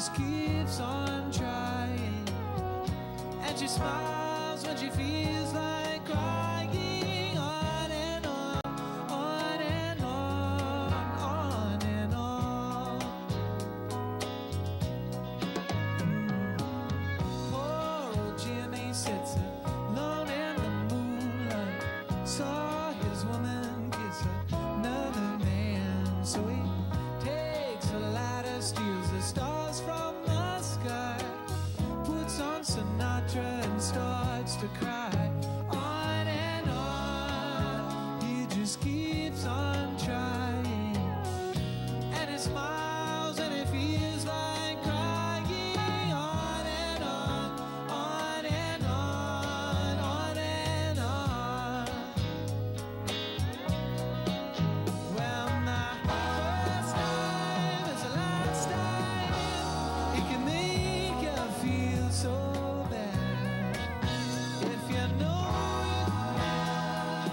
just keeps on trying. And she smiles when she feels like crying on and on, on and on, on and on. Mm. Poor old Jimmy sits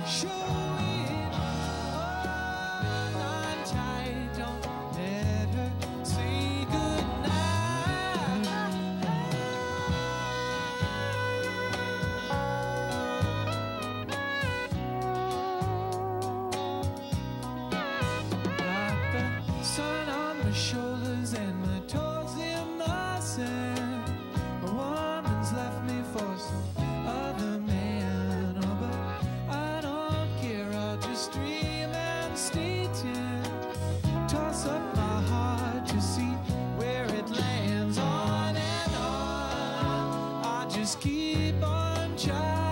Show. just keep on trying.